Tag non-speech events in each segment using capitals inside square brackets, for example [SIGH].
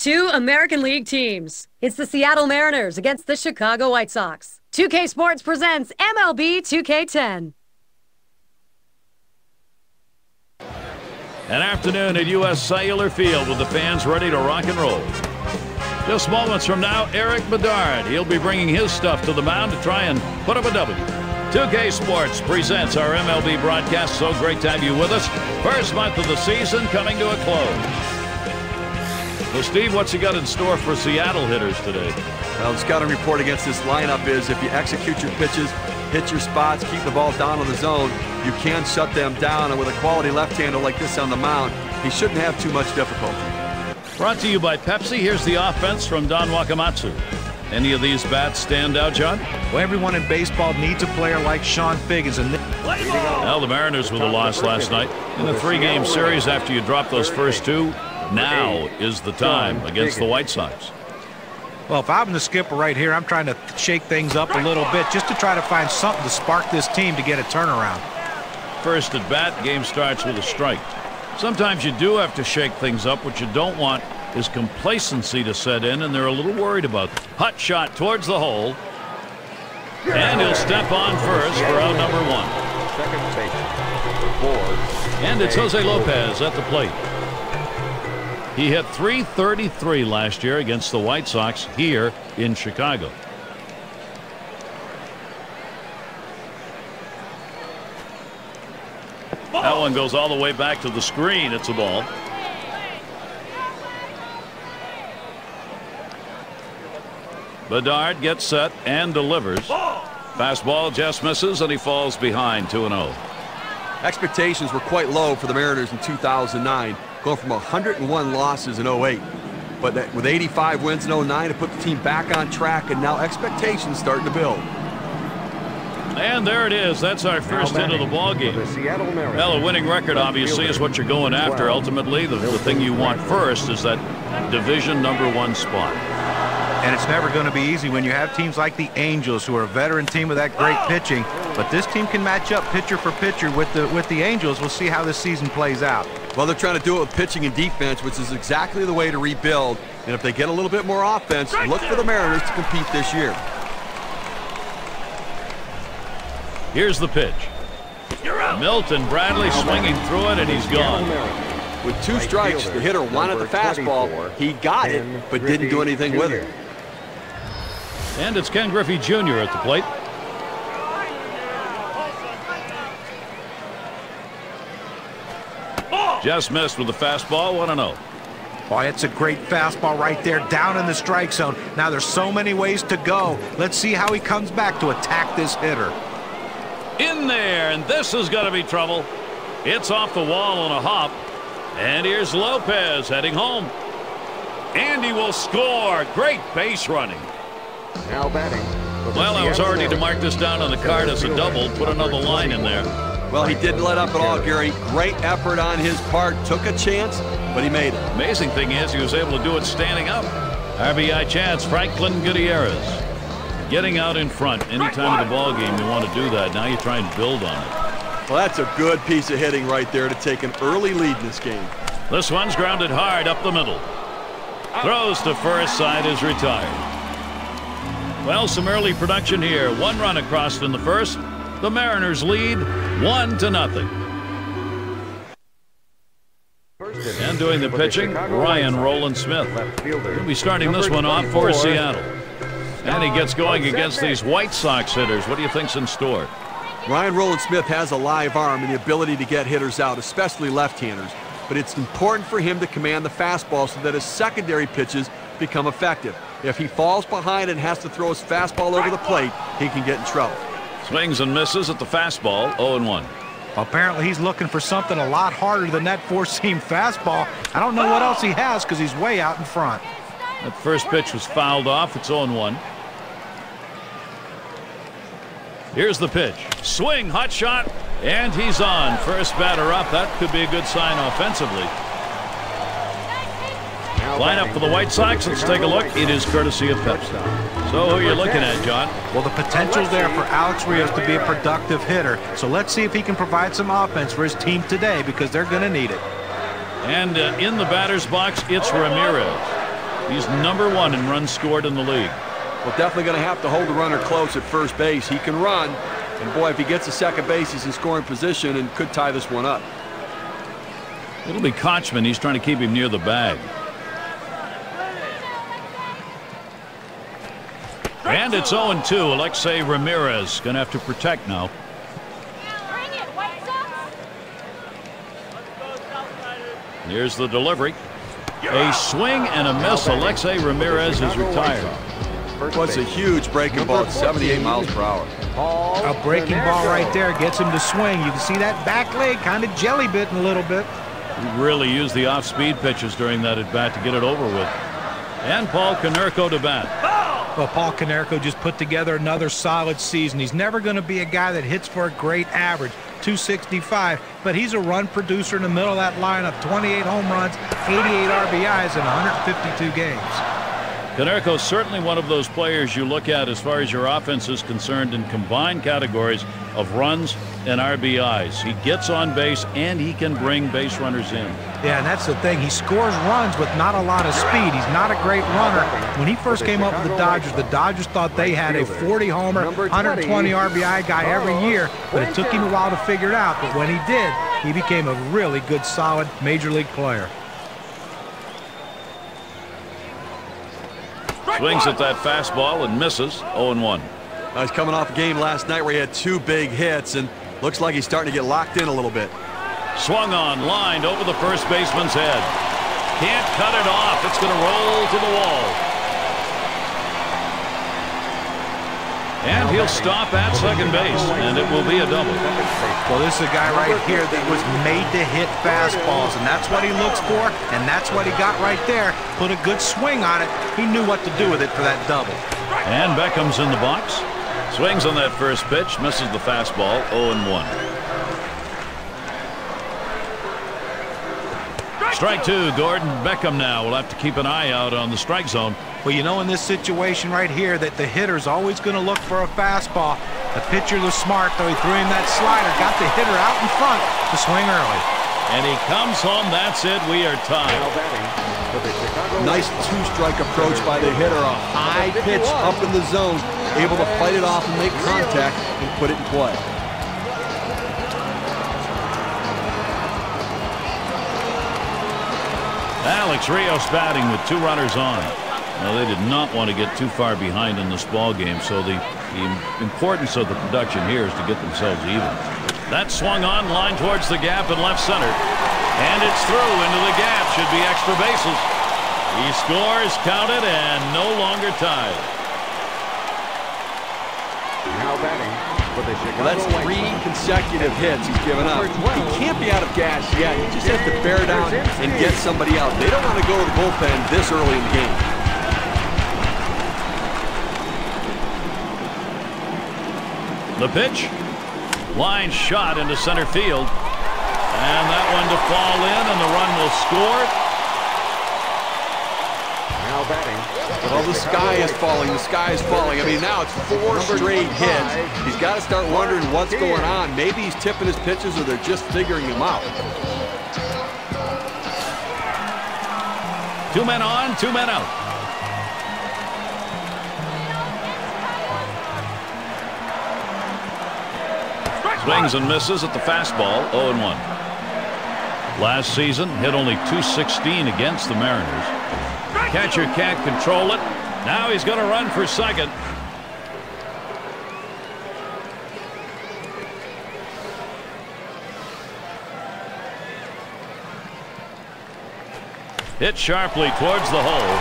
Two American League teams. It's the Seattle Mariners against the Chicago White Sox. 2K Sports presents MLB 2K10. An afternoon at U.S. Cellular Field with the fans ready to rock and roll. Just moments from now, Erik Bedard. He'll be bringing his stuff to the mound to try and put up a W. 2K Sports presents our MLB broadcast. So great to have you with us. First month of the season coming to a close. Well, Steve, what's he got in store for Seattle hitters today? Well, the scouting report against this lineup is if you execute your pitches, hit your spots, keep the ball down on the zone, you can shut them down. And with a quality left-hander like this on the mound, he shouldn't have too much difficulty. Brought to you by Pepsi. Here's the offense from Don Wakamatsu. Any of these bats stand out, John? Well, everyone in baseball needs a player like Chone Figgins. And well, the Mariners with a loss last night in a three-game series after you dropped those first two. Now is the time against the White Sox. Well, if I'm the skipper right here, I'm trying to shake things up a little bit just to try to find something to spark this team to get a turnaround. First at bat, game starts with a strike. Sometimes you do have to shake things up. What you don't want is complacency to set in, and they're a little worried about. Hot shot towards the hole. And he'll step on first for out number one. Second base. And it's Jose Lopez at the plate. He hit 333 last year against the White Sox here in Chicago. That one goes all the way back to the screen. It's a ball. Bedard gets set and delivers. Fastball just misses and he falls behind 2 0. Expectations were quite low for the Mariners in 2009 going from 101 losses in 08. But that, with 85 wins in 09 to put the team back on track, and now expectations starting to build. And there it is. That's our first hit of the ball game. Well, a winning record obviously is what you're going after. Ultimately, the, the thing you want first is that division number one spot. And it's never going to be easy when you have teams like the Angels, who are a veteran team with that great pitching. But this team can match up pitcher for pitcher with the with the Angels. We'll see how this season plays out. Well, they're trying to do it with pitching and defense, which is exactly the way to rebuild. And if they get a little bit more offense, look for the Mariners to compete this year. Here's the pitch. Milton Bradley swinging through it, and he's gone. With two strikes, the hitter wanted the fastball. He got it, but didn't do anything with it. And it's Ken Griffey Jr. at the plate. Just missed with the fastball, 1-0. Boy, it's a great fastball right there, down in the strike zone. Now there's so many ways to go. Let's see how he comes back to attack this hitter. In there, and this is going to be trouble. It's off the wall on a hop. And here's Lopez heading home. And he will score. Great base running. Now batting. Well, I was already to mark this down on the card as a double. Put another line in there. Well, he didn't let up at all, Gary. Great effort on his part. Took a chance, but he made it. Amazing thing is he was able to do it standing up. RBI chance, Franklin Gutierrez. Getting out in front any time of the ball game you want to do that. Now you try and build on it. Well, that's a good piece of hitting right there to take an early lead in this game. This one's grounded hard up the middle. Throws to first side is retired. Well, some early production here. One run across in the first. The Mariners lead one to nothing. And doing the pitching, Ryan Rowland-Smith. He'll be starting this one off for Seattle. And he gets going against these White Sox hitters. What do you think's in store? Ryan Rowland-Smith has a live arm and the ability to get hitters out, especially left-handers. But it's important for him to command the fastball so that his secondary pitches become effective. If he falls behind and has to throw his fastball over the plate, he can get in trouble. Swings and misses at the fastball, 0-1. Apparently he's looking for something a lot harder than that four-seam fastball. I don't know what else he has because he's way out in front. That first pitch was fouled off. It's 0-1. Here's the pitch. Swing, hot shot, and he's on. First batter up. That could be a good sign offensively. Lineup for the White Sox. Let's take a look. It is courtesy of Pepsi. So who are you looking at, John? Well, the potential's there for Alex Rios to be a productive hitter. So let's see if he can provide some offense for his team today because they're going to need it. And uh, in the batter's box, it's Ramirez. He's number one in runs scored in the league. Well, definitely going to have to hold the runner close at first base. He can run, and boy, if he gets to second base, he's in scoring position and could tie this one up. It'll be Kotchman. He's trying to keep him near the bag. And it's 0-2. Alexei Ramirez going to have to protect now. Here's the delivery. A swing and a miss. Alexei Ramirez is retired. What's a huge breaking ball at 78 miles per hour. A breaking ball right there gets him to swing. You can see that back leg kind of jelly bitten a little bit. He really used the off-speed pitches during that at-bat to get it over with. And Paul Konerko to bat. Paul Konerko just put together another solid season. He's never going to be a guy that hits for a great average, 265, but he's a run producer in the middle of that lineup. 28 home runs, 88 RBIs in 152 games. Konerko certainly one of those players you look at as far as your offense is concerned in combined categories of runs and RBIs. He gets on base and he can bring base runners in. Yeah, and that's the thing. He scores runs with not a lot of speed. He's not a great runner. When he first came up with the Dodgers, the Dodgers thought they had a 40-homer, 120 RBI guy every year, but it took him a while to figure it out. But when he did, he became a really good, solid major league player. Swings at that fastball and misses 0-1. Uh, he's coming off a game last night where he had two big hits and looks like he's starting to get locked in a little bit. Swung on, lined over the first baseman's head. Can't cut it off. It's going to roll to the wall. And he'll stop at second base, and it will be a double. Well, this is a guy right here that was made to hit fastballs, and that's what he looks for, and that's what he got right there. Put a good swing on it. He knew what to do with it for that double. And Beckham's in the box. Swings on that first pitch, misses the fastball, 0-1. Strike two, Gordon Beckham now will have to keep an eye out on the strike zone. Well, you know in this situation right here that the hitter's always going to look for a fastball. The pitcher was smart, though. He threw him that slider, got the hitter out in front to swing early. And he comes home. That's it. We are tied. Nice two-strike approach by the hitter. A high pitch up in the zone, able to fight it off and make contact and put it in play. Alex Rios batting with two runners on. Well, they did not want to get too far behind in this ball game, so the, the importance of the production here is to get themselves even. That swung on, line towards the gap in left center. And it's through into the gap. Should be extra bases. He scores, counted, and no longer tied. Now batting for the Chicago well, that's three consecutive hits he's given up. He can't be out of gas yet. He just has to bear down and get somebody out. They don't want to go to the bullpen this early in the game. The pitch. Line shot into center field. And that one to fall in, and the run will score. Now batting. Well, the sky is falling. The sky is falling. I mean, now it's four straight hits. He's got to start wondering what's going on. Maybe he's tipping his pitches or they're just figuring him out. Two men on, two men out. Swings and misses at the fastball, 0-1. Last season, hit only 216 against the Mariners. Catcher can't control it. Now he's going to run for second. Hit sharply towards the hole.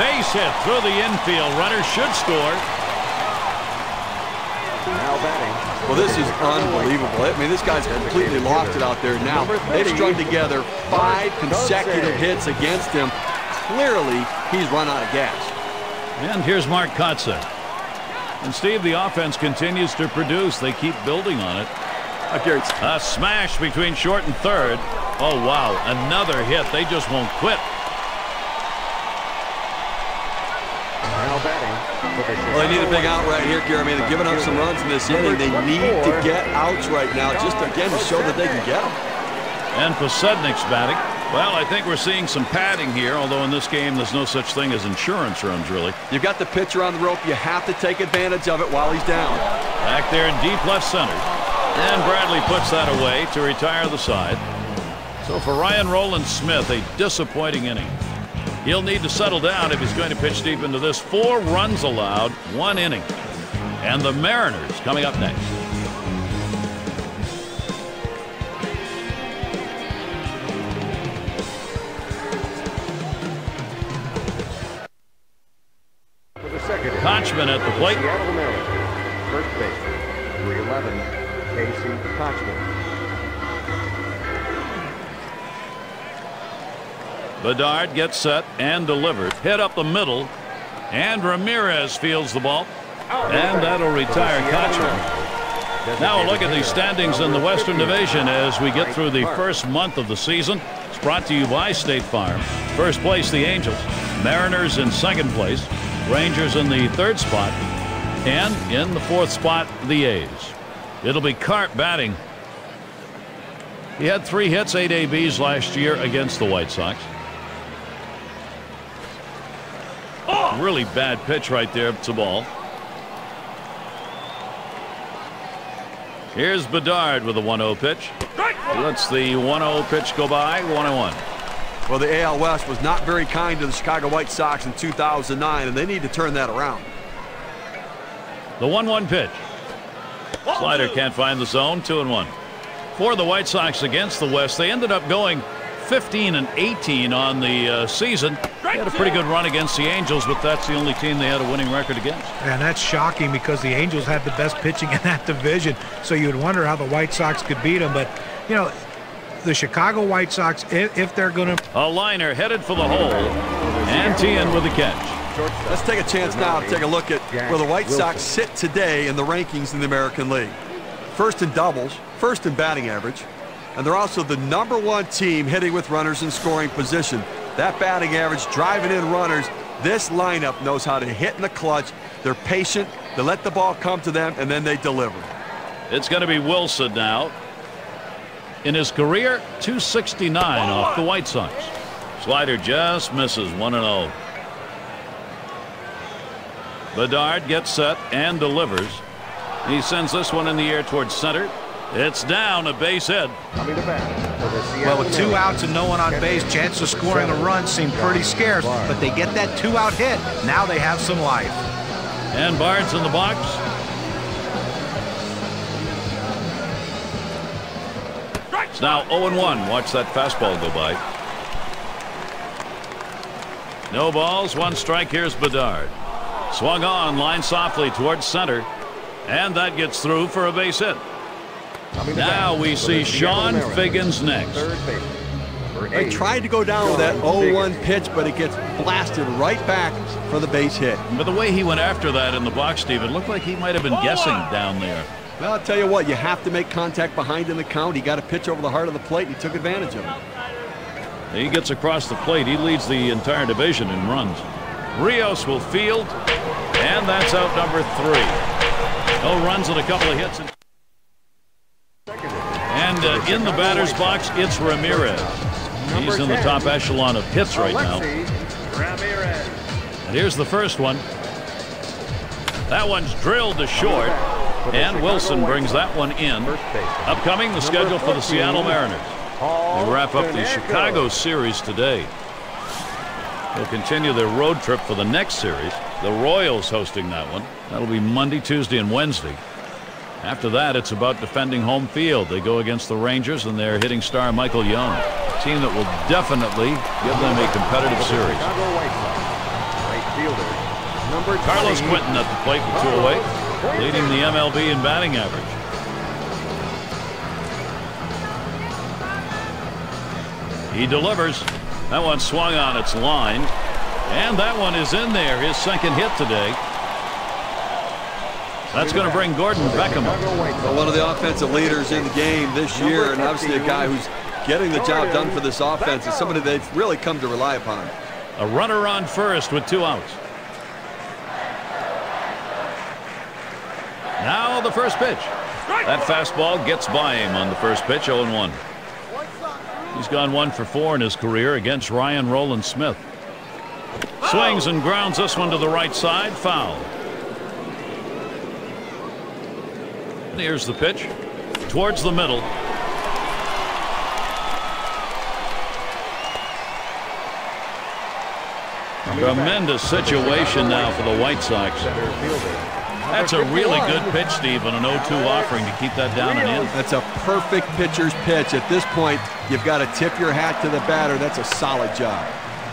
Base hit through the infield. Runner should score. Now batting. Well, this is unbelievable. I mean, this guy's completely lost it out there now. They've strung together five consecutive hits against him. Clearly, he's run out of gas. And here's Mark Kotsay. And Steve, the offense continues to produce. They keep building on it. Uh, A smash between short and third. Oh, wow. Another hit. They just won't quit. They need a big out right here, Gary. I mean, they're giving up some runs in this inning. They need to get outs right now just, again, to show that they can get them. And Podsednik's batting. Well, I think we're seeing some padding here, although in this game there's no such thing as insurance runs, really. You've got the pitcher on the rope. You have to take advantage of it while he's down. Back there in deep left center. And Bradley puts that away to retire the side. So for Ryan Rowland-Smith, a disappointing inning. He'll need to settle down if he's going to pitch deep into this. Four runs allowed, one inning. And the Mariners coming up next. Kotchman at the plate. Seattle Mariners. First base, 311, Casey Kotchman. Bedard gets set and delivers. Hit up the middle. And Ramirez fields the ball. And that'll retire Kotchman. Now a look at the standings in the Western Division as we get through the first month of the season. It's brought to you by State Farm. First place, the Angels. Mariners in second place. Rangers in the third spot. And in the fourth spot, the A's. It'll be Carp batting. He had three hits, eight ABs last year against the White Sox. Really bad pitch right there. It's a ball. Here's Bedard with a 1-0 pitch. He lets the 1-0 pitch go by. 1-1. Well, the AL West was not very kind to the Chicago White Sox in 2009, and they need to turn that around. The 1-1 pitch. Slider can't find the zone. 2 and 1. For the White Sox against the West, they ended up going 15 and 18 on the uh, season. They had a pretty good run against the Angels, but that's the only team they had a winning record against. And that's shocking because the Angels had the best pitching [LAUGHS] in that division. So you'd wonder how the White Sox could beat them. But, you know, the Chicago White Sox, if, if they're going to. A liner headed for the hole. And Teahen with the catch. Let's take a chance now to take a look at where the White Sox sit today in the rankings in the American League. First in doubles, first in batting average, and they're also the number one team hitting with runners in scoring position. That batting average driving in runners. This lineup knows how to hit in the clutch. They're patient. They let the ball come to them, and then they deliver. It's going to be Wilson now. In his career, 269 off the White Sox. Slider just misses 1-0. Bedard gets set and delivers. He sends this one in the air towards center. It's down a base hit. Coming to bat for the Seattle Well, with two outs and no one on base, chances of scoring a run seem pretty scarce. But they get that two-out hit. Now they have some life. And Barnes in the box. It's now 0-1. Watch that fastball go by. No balls, one strike. Here's Bedard. Swung on, line softly towards center. And that gets through for a base hit. Coming to Now we see Chone Figgins next. Third They tried to go down with that 0-1 pitch, but it gets blasted right back for the base hit. But the way he went after that in the box, Steve, it looked like he might have been guessing down there. Well, I'll tell you what, you have to make contact behind in the count. He got a pitch over the heart of the plate, and he took advantage of it. He gets across the plate. He leads the entire division in runs. Rios will field, and that's out number three. No runs and a couple of hits. And uh, in the batter's box, it's Ramirez. He's in the top echelon of hits right now. Ramirez. And here's the first one. That one's drilled to short, and Wilson brings that one in. Upcoming, the schedule for the Seattle Mariners. They wrap up the Chicago series today. They'll continue their road trip for the next series. The Royals hosting that one. That'll be Monday, Tuesday, and Wednesday. After that, it's about defending home field. They go against the Rangers and their hitting star Michael Young, a team that will definitely give them a competitive series. Carlos 20, Quentin at the plate with two away, leading the MLB in batting average. He delivers. That one swung on its line. And that one is in there. His second hit today. That's going to bring Gordon Beckham. Chicago White Well, one of the offensive leaders in the game this year, and obviously a guy who's getting the job done for this offense, is somebody they've really come to rely upon. A runner on first with two outs. Now the first pitch. That fastball gets by him on the first pitch, 0-1. He's gone one for four in his career against Ryan Rowland-Smith. Swings and grounds this one to the right side. Foul. Here's the pitch. Towards the middle. Tremendous situation now for the White Sox. That's a really good pitch, Steve, on an 0-2 offering to keep that down and in. That's a perfect pitcher's pitch. At this point, you've got to tip your hat to the batter. That's a solid job.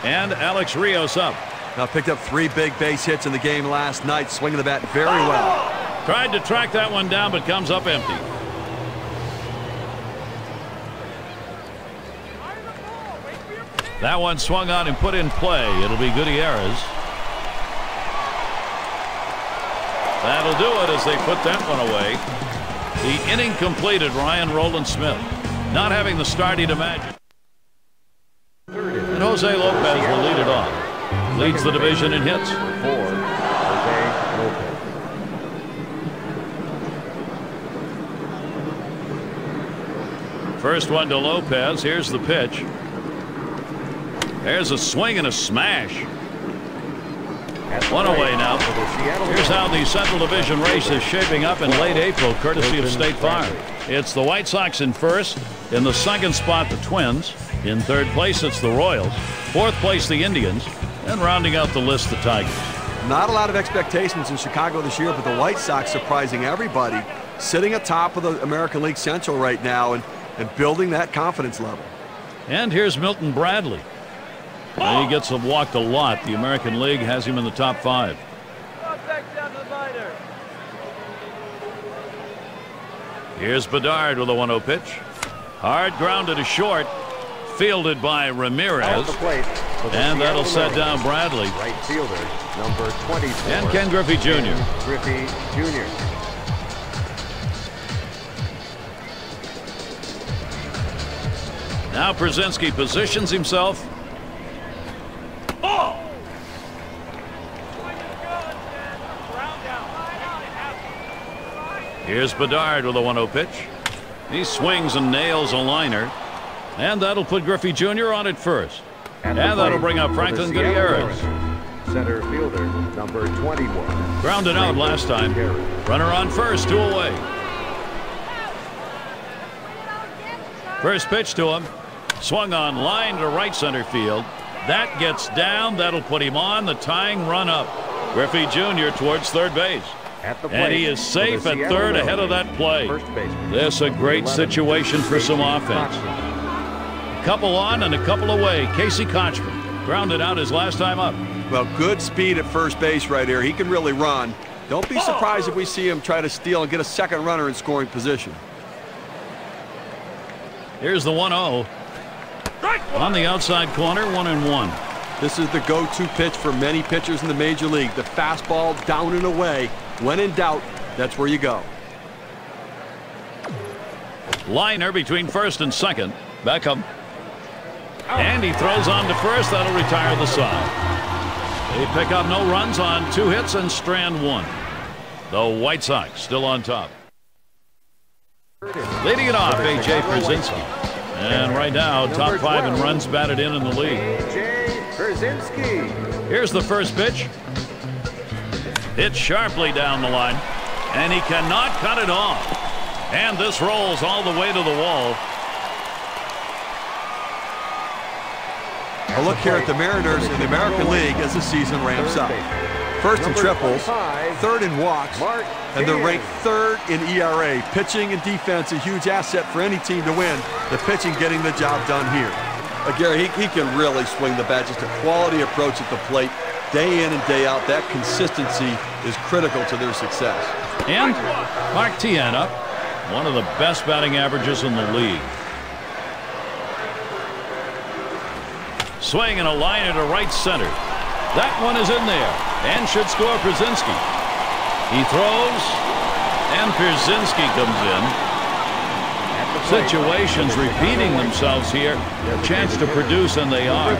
And Alex Rios up. Now picked up three big base hits in the game last night, swinging the bat very well. Tried to track that one down, but comes up empty. That one swung on and put in play. It'll be Gutierrez. That'll do it as they put that one away. The inning completed. Ryan Rowland-Smith. not having the start he'd imagined. And Jose Lopez will lead it off. Leads the division in hits. Four, Jose Lopez. First one to Lopez. Here's the pitch. There's a swing and a smash. One away now. Here's how the Central Division race is shaping up in late April, courtesy of State Farm. It's the White Sox in first. In the second spot, the Twins. In third place, it's the Royals. Fourth place, the Indians. And rounding out the list, the Tigers. Not a lot of expectations in Chicago this year, but the White Sox surprising everybody, sitting atop of the American League Central right now and, and building that confidence level. And here's Milton Bradley. And he gets walked a lot. The American League has him in the top five. Here's Bedard with a 1-0 pitch. Hard grounded to short. Fielded by Ramirez. Plate And that'll set down Bradley. Right fielder, number 24. And Ken Griffey Jr. Ken Griffey Jr. Now Pierzynski positions himself. Oh! Here's Bedard with a 1-0 pitch. He swings and nails a liner. And that'll put Griffey Jr. on at first. At the And that'll bring up Franklin Seattle Gutierrez. Center fielder, number 21. Grounded out last time. Gutierrez. Runner on first, two away. First pitch to him. Swung on line to right center field. That gets down. That'll put him on the tying run up. Griffey Jr. towards third base. At the And he is safe at Seattle third ahead of that play. First baseman. This a great situation for some offense. A Couple on and a couple away. Casey Kotchman grounded out his last time up. Well, good speed at first base right here. He can really run. Don't be surprised if we see him try to steal and get a second runner in scoring position. Here's the 1-0. On the outside corner, one and one. This is the go-to pitch for many pitchers in the major league. The fastball down and away. When in doubt, that's where you go. Liner between first and second. Beckham. And he throws on to first. That'll retire the side. They pick up no runs on two hits and strand one. The White Sox still on top. Leading it off, A.J. Pierzynski. And right now, top five in runs batted in in the league. Jay Pierzynski. Here's the first pitch. Hit sharply down the line. And he cannot cut it off. And this rolls all the way to the wall. A look here at the Mariners in the American League as the season ramps up. First in triples, third in walks, Mark and they're ranked third in ERA. Pitching and defense a huge asset for any team to win. The pitching getting the job done here. Uh, Gary, he, he can really swing the bat. Just a quality approach at the plate, day in and day out. That consistency is critical to their success. And Mark Teahen up. One of the best batting averages in the league. Swing and a liner to right center. That one is in there and should score Pierzynski. He throws and Pierzynski comes in. At the plate, Situations repeating themselves here. Chance to produce and they are.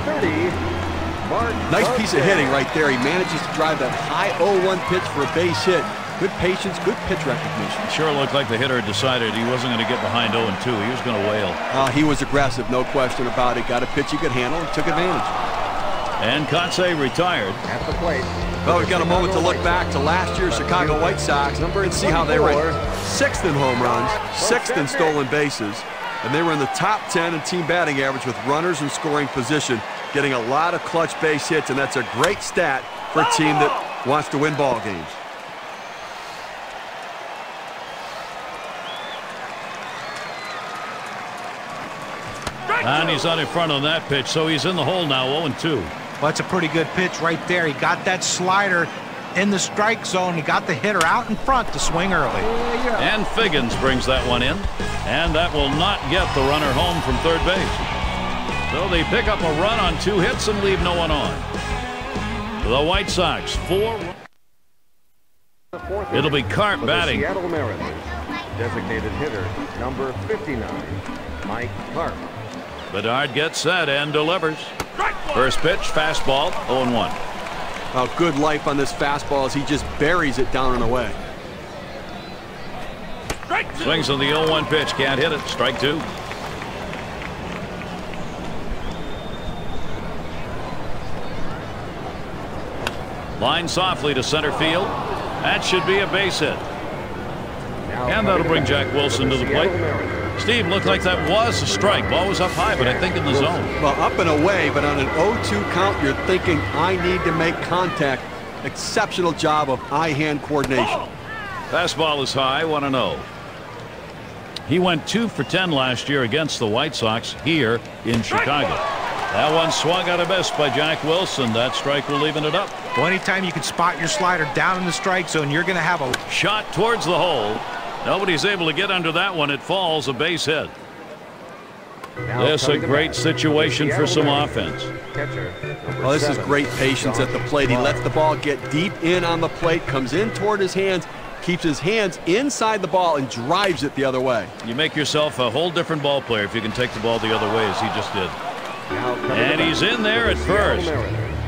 Nice piece of hitting right there. He manages to drive that high 0-1 pitch for a base hit. Good patience, good pitch recognition. Sure looked like the hitter decided he wasn't going to get behind 0-2. He was going to wail. Uh, he was aggressive, no question about it. Got a pitch he could handle and took advantage. And Kotsay retired. At the plate. Well, we've got a moment to look back to last year's Chicago White Sox number and see how they were Sixth in home runs, sixth in stolen bases, and they were in the top 10 in team batting average with runners in scoring position, getting a lot of clutch base hits, and that's a great stat for a team that wants to win ball games. And he's out in front on that pitch, so he's in the hole now, 0-2. Well, that's a pretty good pitch right there. He got that slider in the strike zone. He got the hitter out in front to swing early. And Figgins brings that one in. And that will not get the runner home from third base. So they pick up a run on two hits and leave no one on. The White Sox, four. It'll be Carp batting. Seattle Mariners. Designated hitter, number 59, Mike Carp. Bedard gets set and delivers. First pitch, fastball, 0-1. Oh, good life on this fastball as he just buries it down and away. Strike. Swings on the 0-1 pitch, can't hit it. Strike two. Line softly to center field. That should be a base hit. And that'll bring Jack Wilson to the plate. Steve, looked like that was a strike. Ball was up high, but I think in the zone. Well, up and away, but on an 0-2 count, you're thinking, I need to make contact. Exceptional job of eye-hand coordination. Fastball is high, 1-0. He went 2 for 10 last year against the White Sox here in Chicago. That one swung out a miss by Jack Wilson. That strike will even it up. Well, anytime you can spot your slider down in the strike zone, you're going to have a shot towards the hole. Nobody's able to get under that one. It falls a base hit. This a great situation for some offense. Well, this is great patience at the plate. He lets the ball get deep in on the plate, comes in toward his hands, keeps his hands inside the ball, and drives it the other way. You make yourself a whole different ball player if you can take the ball the other way as he just did. And he's in there at first.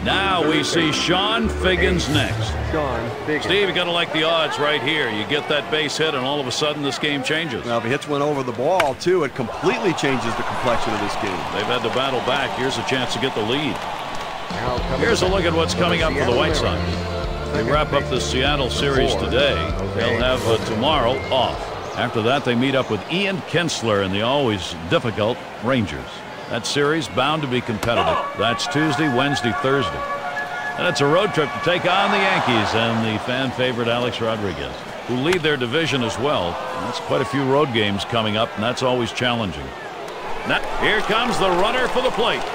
Now we see Chone Figgins next. Sean, Steve, you got to like the odds right here. You get that base hit, and all of a sudden this game changes. Now, if he hits one over the ball, too, it completely changes the complexion of this game. They've had to battle back. Here's a chance to get the lead. Here's a look at what's coming up for the White Sox. They wrap up the Seattle series today. They'll have uh, tomorrow off. After that, they meet up with Ian Kinsler and the always difficult Rangers. That series bound to be competitive. That's Tuesday, Wednesday, Thursday. And it's a road trip to take on the Yankees and the fan favorite Alex Rodriguez, who lead their division as well. That's quite a few road games coming up, and that's always challenging. Now, here comes the runner for the plate.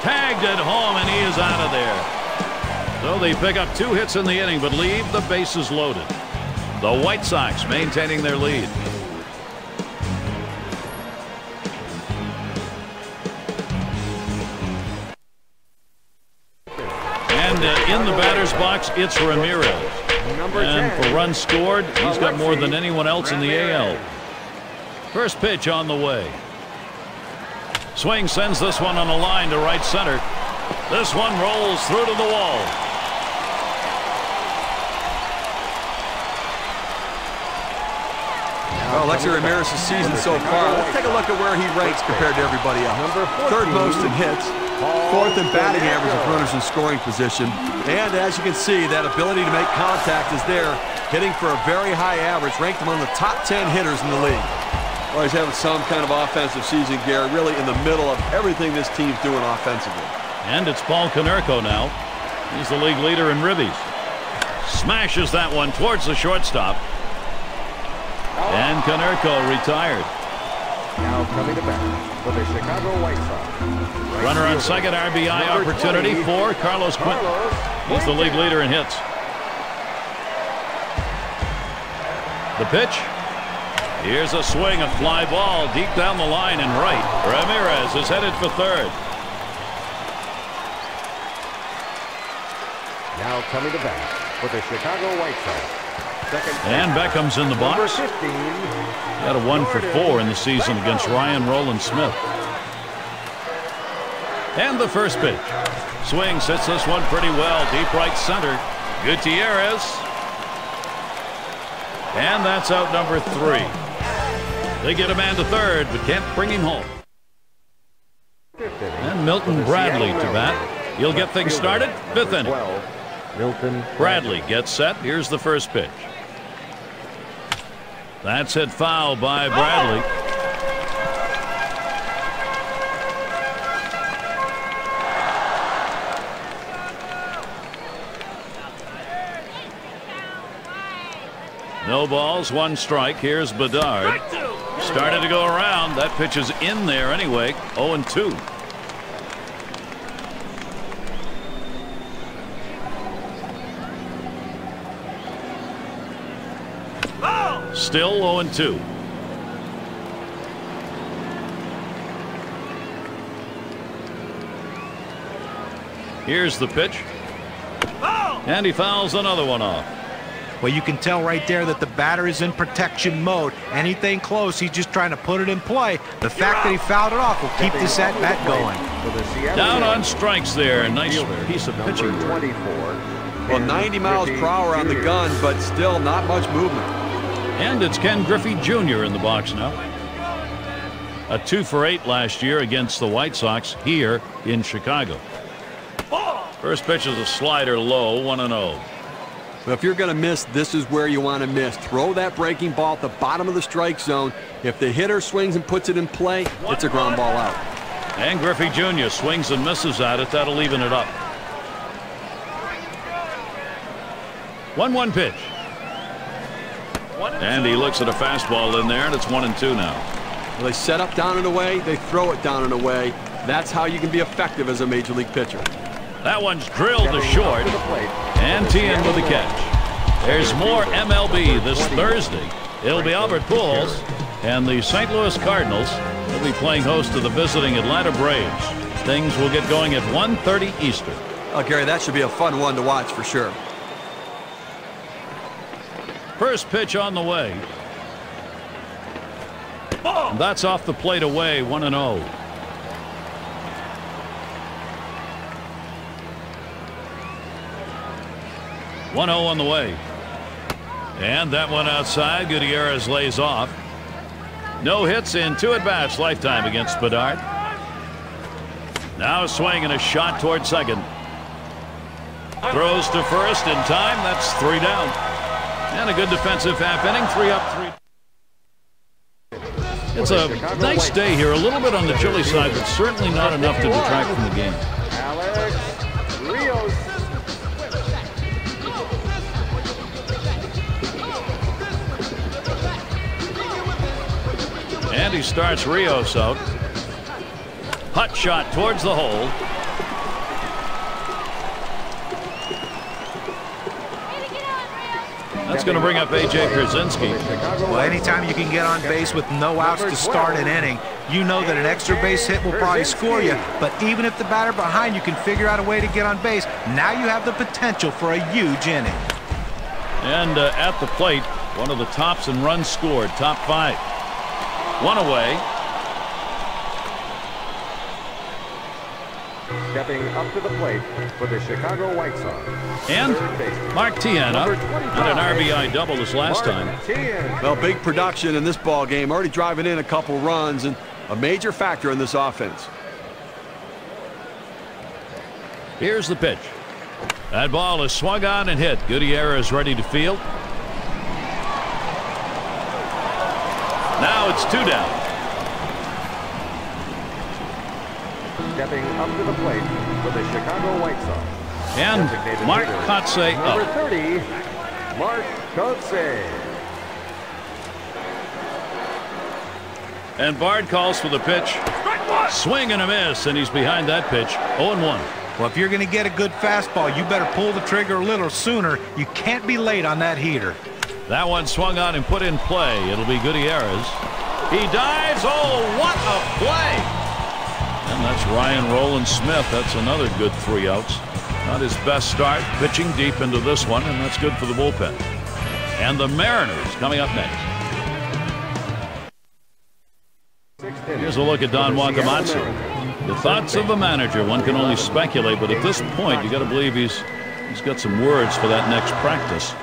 Tagged at home, and he is out of there. So they pick up two hits in the inning, but leave the bases loaded. The White Sox maintaining their lead. And uh, in the batter's box, it's Ramirez. And for runs scored, he's got more than anyone else in the AL. First pitch on the way. Swing sends this one on a line to right center. This one rolls through to the wall. Well, Alexei Ramirez's season so far. Let's take a look at where he ranks compared to everybody else. Third most in hits, fourth and batting average with runners in scoring position. And as you can see, that ability to make contact is there, hitting for a very high average, ranked among the top 10 hitters in the league. Well, he's having some kind of offensive season, Gary, really in the middle of everything this team's doing offensively. And it's Paul Konerko now. He's the league leader in ribbies. Smashes that one towards the shortstop. And Konerko retired. Now coming to bat for the Chicago White Sox. Runner on second RBI opportunity for Carlos Quentin. He's the league leader in hits. The pitch. Here's a swing, a fly ball deep down the line and right. Ramirez is headed for third. Now coming to bat for the Chicago White Sox. And Beckham's in the box. 15. Got a one for four in the season against Ryan Rowland-Smith. And the first pitch. Swing sits this one pretty well. Deep right center. Gutierrez And that's out number three. They get a man to third, but can't bring him home. And Milton Bradley to bat. He'll get things started. Fifth inning. Milton Bradley gets set. Here's the first pitch. That's hit foul by Bradley. No balls, one strike. Here's Bedard. Started to go around. That pitch is in there anyway. 0 and 2. Still 0 and 2. Here's the pitch. And he fouls another one off. Well, you can tell right there that the batter is in protection mode. Anything close, he's just trying to put it in play. The fact that he fouled it off will keep this at bat going. Down on strikes there. Nice piece of pitching. Well, 90 miles per hour on the gun, but still not much movement. And it's Ken Griffey Jr. in the box now. A two for eight last year against the White Sox here in Chicago. First pitch is a slider low, 1 and oh. 0. But if you're going to miss, this is where you want to miss. Throw that breaking ball at the bottom of the strike zone. If the hitter swings and puts it in play, it's a ground ball out. And Griffey Jr. swings and misses at it. That'll even it up. 1 1 pitch. And he looks at a fastball in there, and it's 1 and 2 now. Well, they set up down and away, they throw it down and away. That's how you can be effective as a major league pitcher. That one's drilled to short. And Teahen with the catch. There's more MLB this Thursday. It'll be Albert Pujols and the St. Louis Cardinals will be playing host to the visiting Atlanta Braves. Things will get going at 1.30 Eastern. Oh, Gary, that should be a fun one to watch for sure. First pitch on the way. That's off the plate away, 1 and oh. 0. One zero on the way. And that one outside. Gutierrez lays off. No hits in two at bats lifetime against Bedard. Now a swing and a shot toward second. Throws to first in time. That's three down. And a good defensive half inning. Three up, three. It's a nice day here. A little bit on the chilly side, but certainly not enough to detract from the game. Alex Rios. And he starts Rios out. Hut shot towards the hole. That's going to bring up A.J. Pierzynski. Well, anytime you can get on base with no outs to start an inning, you know that an extra base hit will probably score you. But even if the batter behind you can figure out a way to get on base, now you have the potential for a huge inning. And uh, at the plate, one of the tops in runs scored, top five. One away. Stepping up to the plate for the Chicago White Sox. And Mark Tiana number had an RBI double this last Mark time. Teahen. Well, big production in this ball game, already driving in a couple runs and a major factor in this offense. Here's the pitch. That ball is swung on and hit. Gutierrez is ready to field. Now it's two down. Stepping up to the plate for the Chicago White Sox. And Mark hitter, Kotsay Number up. 30, Mark Kotsay. And Bard calls for the pitch. Swing and a miss, and he's behind that pitch. 0-1. Well, if you're going to get a good fastball, you better pull the trigger a little sooner. You can't be late on that heater. That one swung on and put in play. It'll be Gutierrez. He dives. Oh, what a play! That's Ryan Rowland-Smith. That's another good three outs. Not his best start, pitching deep into this one, and that's good for the bullpen. And the Mariners coming up next. Here's a look at Don Wakamatsu. The thoughts of the manager, one can only speculate, but at this point, you got to believe he's he's got some words for that next practice.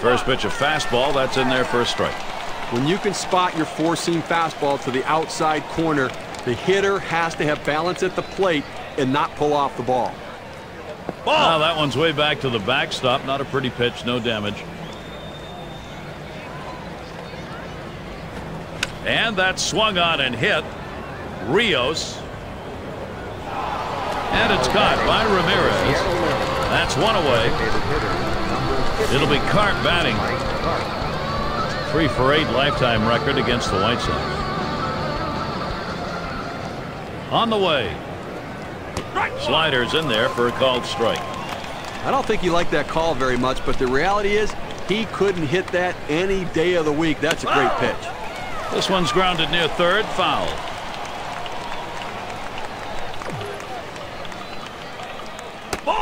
First pitch a fastball. That's in there for a strike. When you can spot your four-seam fastball to the outside corner, the hitter has to have balance at the plate and not pull off the ball. Ball. Ah, that one's way back to the backstop. Not a pretty pitch. No damage. And that swung on and hit. Rios. And it's caught by Ramirez. That's one away. It'll be Carp batting. Three for eight lifetime record against the White Sox. On the way. Sliders in there for a called strike. I don't think he liked that call very much, but the reality is he couldn't hit that any day of the week. That's a great ah! pitch. This one's grounded near third. Foul.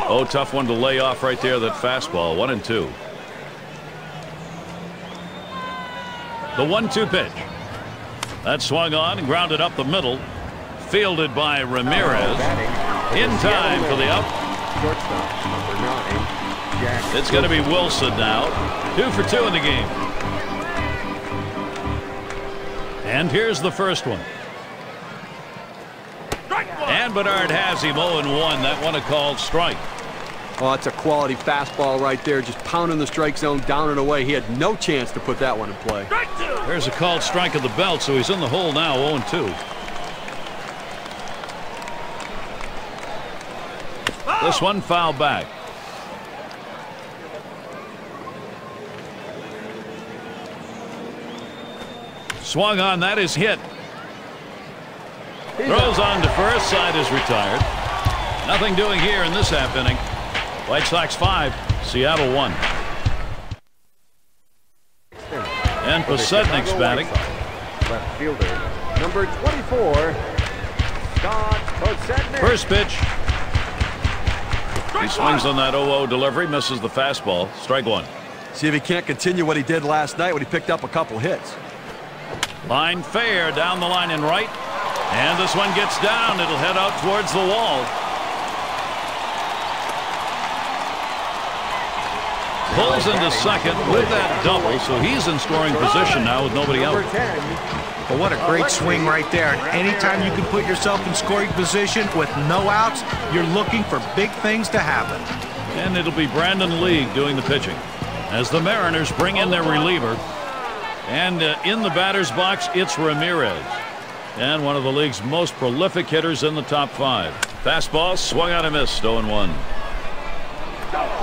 Oh, tough one to lay off right there. That fastball. One and two. The one-two pitch. That swung on and grounded up the middle. Fielded by Ramirez. In time for the up. It's going to be Wilson now. Two for two in the game. And here's the first one. And Bedard has him 0-1. That one a called strike. Oh, it's a quality fastball right there. Just pounding the strike zone down and away. He had no chance to put that one in play. There's a called strike of the belt, so he's in the hole now 0-2. This one foul back. Swung on, that is hit. Throws on to first, side is retired. Nothing doing here in this half inning. White Sox five, Seattle one. And Podsednik's batting. Left fielder, number 24, Scott Podsednik. First pitch. He swings on that 0-0 delivery, misses the fastball. Strike one. See if he can't continue what he did last night when he picked up a couple hits. Line fair down the line and right. And this one gets down. It'll head out towards the wall. Pulls into second with that double, so he's in scoring position now with nobody out. But what a great swing right there. And anytime you can put yourself in scoring position with no outs, you're looking for big things to happen. And it'll be Brandon League doing the pitching. As the Mariners bring in their reliever. And uh, in the batter's box, it's Ramirez. And one of the league's most prolific hitters in the top five. Fastball swung out and missed. 0 1.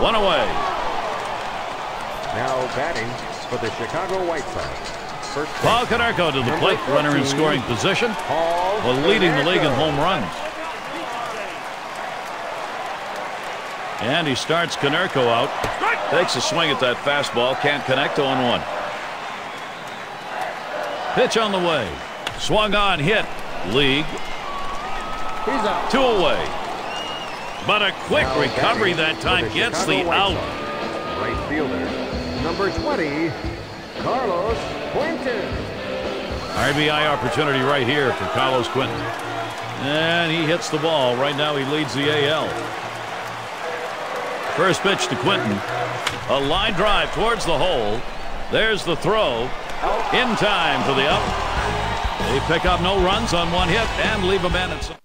One away. Now batting for the Chicago White Sox. First Paul Konerko to the plate. Runner in scoring position. Well, leading the league in home runs. And he starts Konerko out. Takes a swing at that fastball. Can't connect 0 1. Pitch on the way. Swung on, hit. League. He's out. Two away. But a quick recovery that time gets the out. Right fielder, number 20, Carlos Quentin. RBI opportunity right here for Carlos Quentin. And he hits the ball. Right now he leads the AL. First pitch to Quentin. A line drive towards the hole. There's the throw. In time for the up. They pick up no runs on one hit and leave a man at some.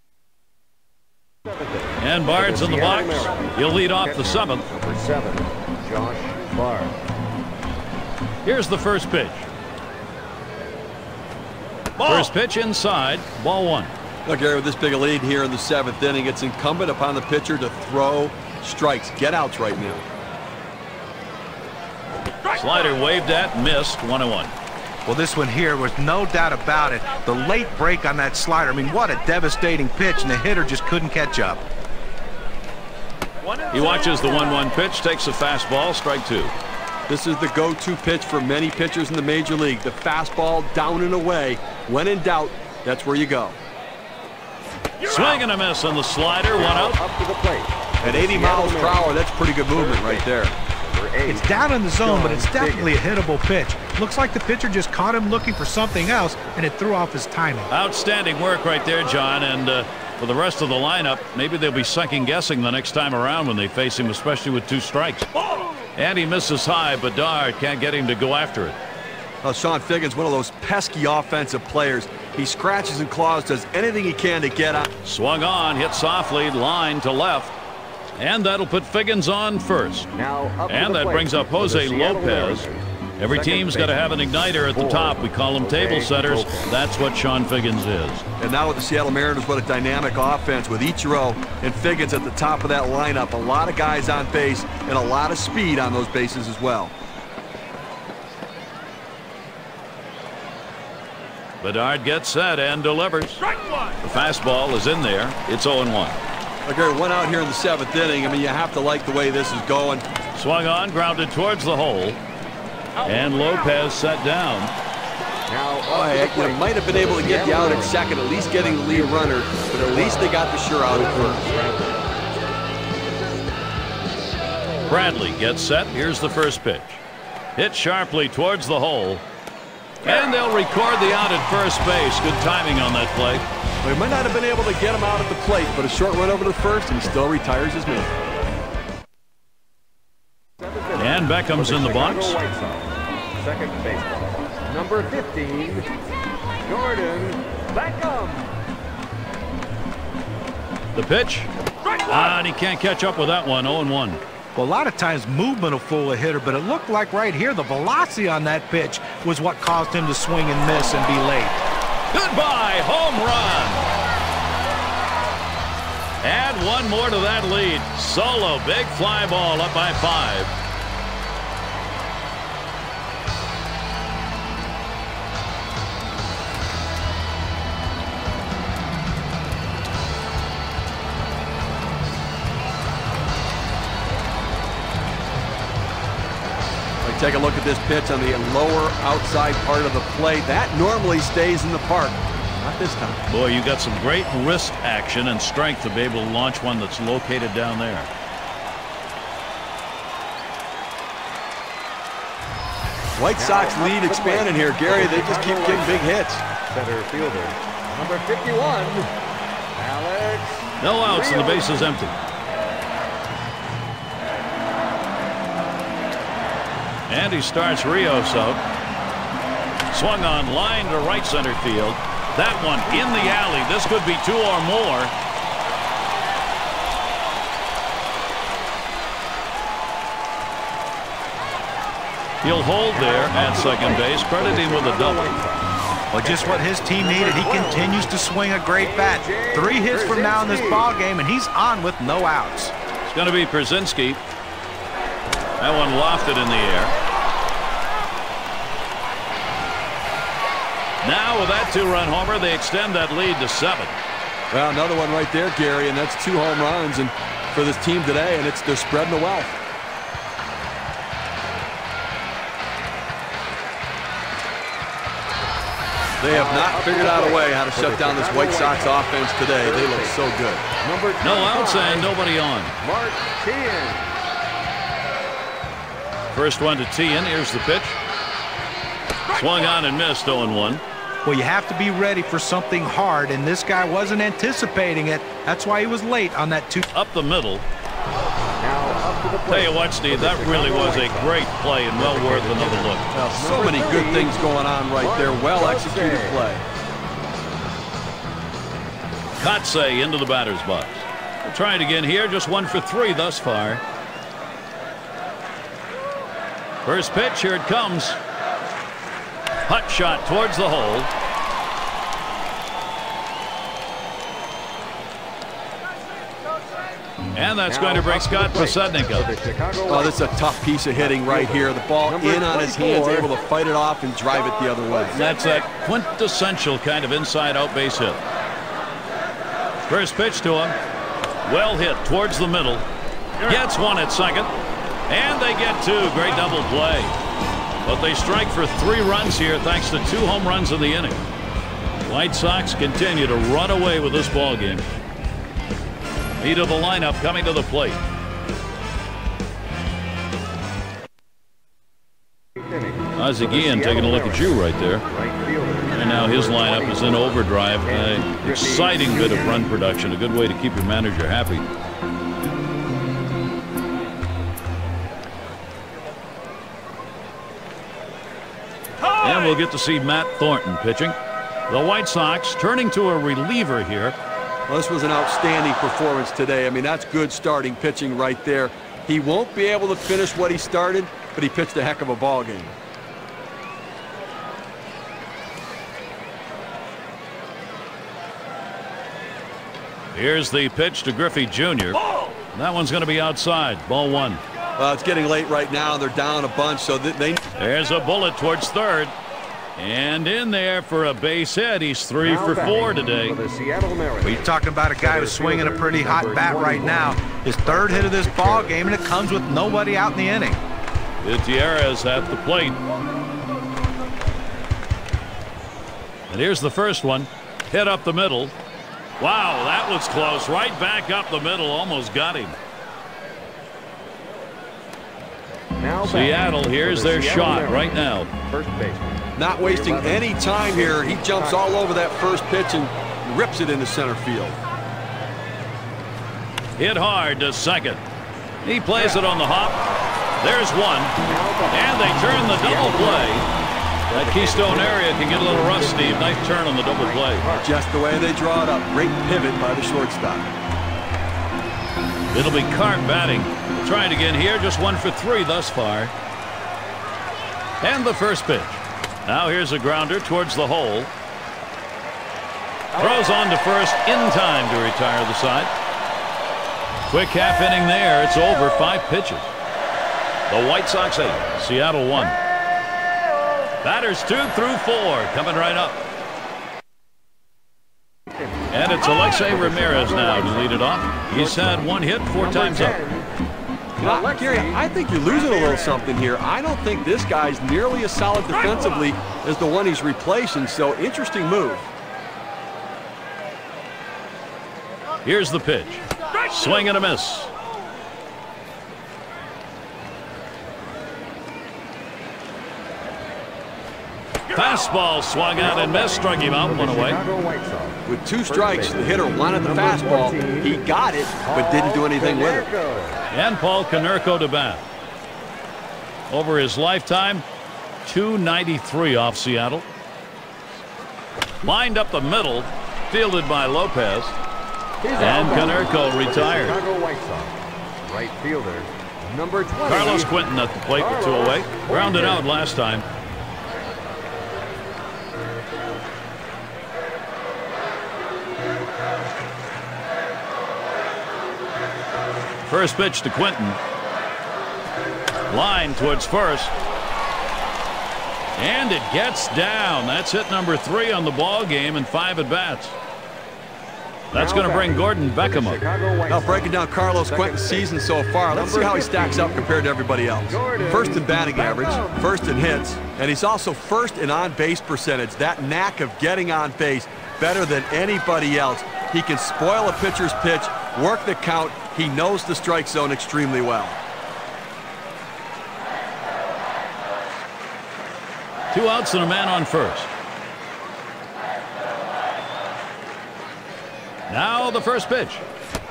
And Bard's in the box. He'll lead off the seventh. Number 7, Josh Bard. Here's the first pitch. First pitch inside. Ball one. Look, Gary, with this big a lead here in the seventh inning, it's incumbent upon the pitcher to throw strikes, get outs right now. Slider waved at, missed. One and one. Well, this one here was no doubt about it. The late break on that slider. I mean, what a devastating pitch, and the hitter just couldn't catch up. He watches the 1-1 pitch, takes a fastball, strike two. This is the go-to pitch for many pitchers in the major league. The fastball down and away. When in doubt, that's where you go. Swing and a miss on the slider, one out. Up to the plate. At 80 miles per hour, that's pretty good movement right there. It's down in the zone, but it's definitely a hittable pitch. Looks like the pitcher just caught him looking for something else, and it threw off his timing. Outstanding work right there, John. And uh, for the rest of the lineup, maybe they'll be second guessing the next time around when they face him, especially with two strikes. And he misses high. Bedard can't get him to go after it. Well, Chone Figgins, one of those pesky offensive players. He scratches and claws, does anything he can to get out. Swung on, hit softly, line to left. And that'll put Figgins on first. Now and that brings up Jose Lopez. Every team's got to have an igniter at the top. We call them table setters. That's what Chone Figgins is. And now with the Seattle Mariners, what a dynamic offense with Ichiro and Figgins at the top of that lineup. A lot of guys on base and a lot of speed on those bases as well. Bedard gets set and delivers. The fastball is in there. It's 0-1. Okay, one out here in the seventh inning. I mean, you have to like the way this is going. Swung on, grounded towards the hole. And Lopez set down. Now, oh, you know, might have been able to get the out at second, at least getting the lead runner, but at least they got the sure out at first. Bradley gets set. Here's the first pitch. Hit sharply towards the hole. And they'll record the out at first base. Good timing on that play. Well, he might not have been able to get him out at the plate, but a short run over to first, and he still retires his man. And Beckham's in the box. Second baseball. Number 15, Gordon Beckham. The pitch. Ah, and he can't catch up with that one. 0-1. Well, a lot of times movement will fool a hitter, but it looked like right here the velocity on that pitch was what caused him to swing and miss and be late. Goodbye, home run. Add one more to that lead. Solo, big fly ball up by five. Take a look at this pitch on the lower outside part of the plate. That normally stays in the park. Not this time. Boy, you got some great wrist action and strength to be able to launch one that's located down there. White Sox lead expanding here. Gary, they just keep getting big hits. Center fielder, number 51, Alex. No outs and the base is empty. And he starts Rios out. Swung on line to right center field. That one in the alley. This could be two or more. He'll hold there at second base, crediting with a double. Well, just what his team needed. He continues to swing a great bat. Three hits from now in this ball game, and he's on with no outs. It's going to be Pierzynski. That one lofted in the air. Now with that two-run homer, they extend that lead to seven. Well, another one right there, Gary, and that's two home runs and for this team today, and it's they're spreading the wealth. They have not figured out a way how to shut down this White Sox offense today. They look so good. Number no outs and nobody on. Mark Teahen. First one to Teahen. Here's the pitch. Swung on and missed 0-1. Well, you have to be ready for something hard, and this guy wasn't anticipating it. That's why he was late on that two. Up the middle. Now up to the. Tell you what, Steve, that really was a great play and well worth another look. Well, so many good things going on right there. Well executed play. Kotsay into the batter's box. We'll try it again here. Just one for three thus far. First pitch, here it comes. Hut shot towards the hole. And that's going to bring Scott Podsednik up. Oh, this is a tough piece of hitting right here. The ball in on his hands, able to fight it off and drive it the other way. That's a quintessential kind of inside-out base hit. First pitch to him. Well hit towards the middle. Gets one at second. And they get two. Great double play. But they strike for three runs here thanks to two home runs in the inning. White Sox continue to run away with this ball game. Heat of the lineup coming to the plate. Ozzie Guillen taking a look at you right there. And now his lineup is in overdrive. Uh, exciting bit of run production. A good way to keep your manager happy. We'll get to see Matt Thornton pitching. The White Sox turning to a reliever here. Well, this was an outstanding performance today. I mean, that's good starting pitching right there. He won't be able to finish what he started, but he pitched a heck of a ball game. Here's the pitch to Griffey Jr. That one's going to be outside. Ball one. Well, it's getting late right now. They're down a bunch, so they. There's a bullet towards third. And in there for a base hit. He's three Now for four today. For the We're talking about a guy who's swinging a pretty hot bat right now. His third hit of this ball game, and it comes with nobody out in the inning. Gutierrez at the plate. And here's the first one. Hit up the middle. Wow, that was close. Right back up the middle. Almost got him. Now Seattle, here's the their Seattle shot Mariners. right now. First baseman. Not wasting any time here. He jumps all over that first pitch and rips it into center field. Hit hard to second. He plays it on the hop. There's one. And they turn the double play. That Keystone area can get a little rough, Steve. Nice turn on the double play. Just the way they draw it up. Great pivot by the shortstop. It'll be Cart batting. Trying again here. Just one for three thus far. And the first pitch. Now here's a grounder towards the hole. Throws on to first in time to retire the side. Quick half inning there. It's over. Five pitches. The White Sox eight. Seattle one. Batters two through four coming right up. And it's Alexei Ramirez now to lead it off. He's had one hit four times up. 10, You know, Gary, I think you're losing a little something here. I don't think this guy's nearly as solid defensively as the one he's replacing, so interesting move. Here's the pitch. Swing and a miss. Fastball swung out and missed, struck him out, one away. Chicago White Sox. With two strikes, the hitter wanted the fastball. He got it, but didn't do anything with it. And Paul Konerko to bat. Over his lifetime, 293 off Seattle. Lined up the middle, fielded by Lopez. And out. Konerko retired. Chicago White Right fielder, number 20. Carlos Quentin at the plate with two away. Grounded out last time. First pitch to Quentin. Line towards first. And it gets down. That's hit number three on the ball game and five at bats. That's going to bring Gordon Beckham up. Now breaking down Carlos Quentin's season so far, let's see how he stacks up compared to everybody else. First in batting average, first in hits, and he's also first in on-base percentage. That knack of getting on base better than anybody else. He can spoil a pitcher's pitch, work the count. He knows the strike zone extremely well. Two outs and a man on first. Now the first pitch.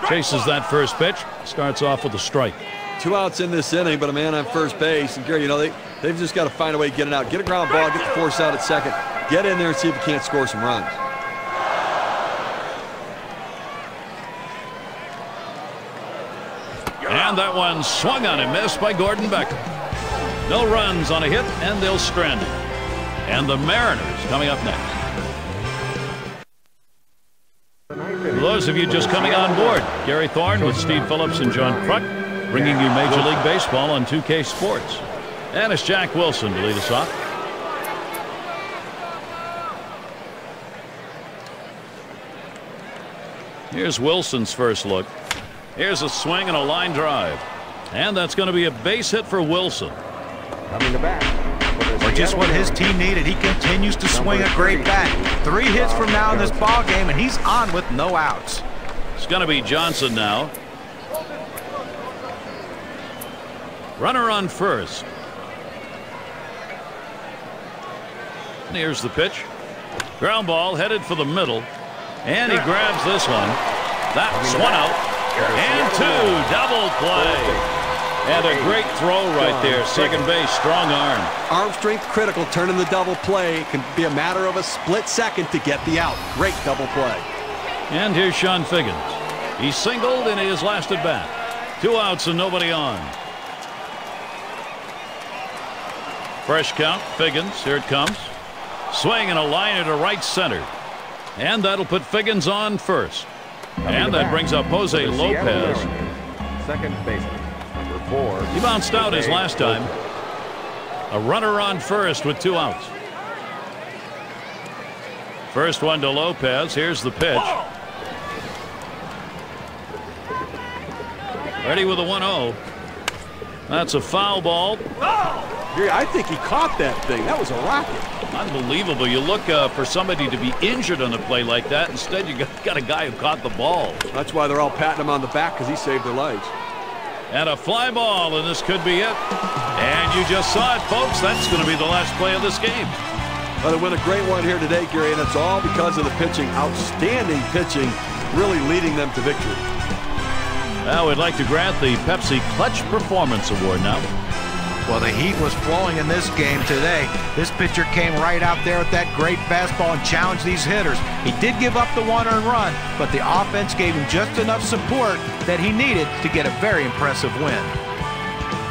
Chases that first pitch. Starts off with a strike. Two outs in this inning, but a man on first base. And Gary, you know, they, they've just got to find a way to get it out. Get a ground ball, get the force out at second. Get in there and see if you can't score some runs. And that one swung on and missed by Gordon Beckham. No runs on a hit, and they'll strand him. And the Mariners coming up next. Those of you just coming on board, Gary Thorne with Steve Phillips and John Kruk bringing you Major League Baseball on 2K Sports. And it's Jack Wilson to lead us off. Here's Wilson's first look. Here's a swing and a line drive. And that's going to be a base hit for Wilson. Coming to bat. For the Or just what his team needed. He continues to swing a great bat. Three hits from now in this ball game, and he's on with no outs. It's going to be Johnson now. Runner on first. And here's the pitch. Ground ball headed for the middle. And he grabs this one. That's one out. And two. Double play. And a great throw right there. Second base, strong arm. Arm strength critical, turning the double play. Can be a matter of a split second to get the out. Great double play. And here's Chone Figgins. He singled in his last at bat. Two outs and nobody on. Fresh count, Figgins. Here it comes. Swing and a liner to right center. And that'll put Figgins on first. And that brings up Jose Lopez. Second baseman. Four. He bounced out his last time. A runner on first with two outs. First one to Lopez. Here's the pitch. Ready with a 1-0. That's a foul ball. I think he caught that thing. That was a rocket. Unbelievable. You look uh, for somebody to be injured on a play like that. Instead, you got, got a guy who caught the ball. That's why they're all patting him on the back because he saved their lives. And a fly ball, and this could be it. And you just saw it, folks. That's going to be the last play of this game. But they win a great one here today, Gary, and it's all because of the pitching. Outstanding pitching, really leading them to victory. Now we'd like to grant the Pepsi Clutch Performance Award now. Well, the heat was flowing in this game today. This pitcher came right out there with that great fastball and challenged these hitters. He did give up the one earned run, but the offense gave him just enough support that he needed to get a very impressive win.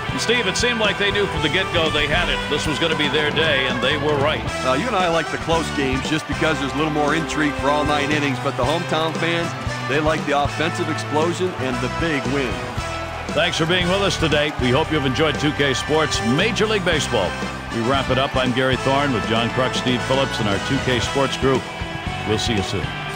And Steve, it seemed like they knew from the get-go they had it. This was going to be their day, and they were right. Now, you and I like the close games just because there's a little more intrigue for all nine innings, but the hometown fans, they like the offensive explosion and the big win. Thanks for being with us today. We hope you've enjoyed 2K Sports Major League Baseball. We wrap it up. I'm Gary Thorne with John Kruk, Steve Phillips, and our 2K Sports crew. We'll see you soon.